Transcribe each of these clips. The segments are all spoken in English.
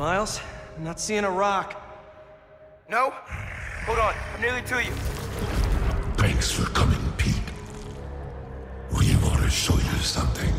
Miles, I'm not seeing a rock. No? Hold on, I'm nearly to you. Thanks for coming, Pete. We want to show you something.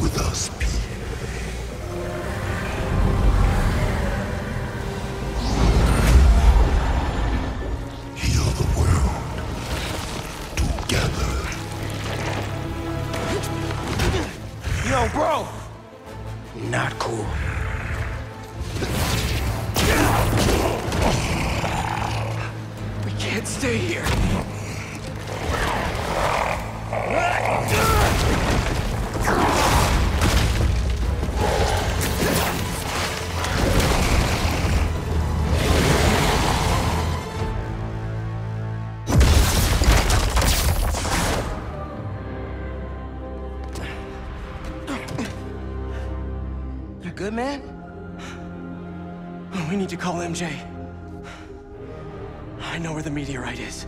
With us, Pete. Heal the world. Together. Yo, bro! Not cool. We can't stay here. Good, man? We need to call MJ. I know where the meteorite is.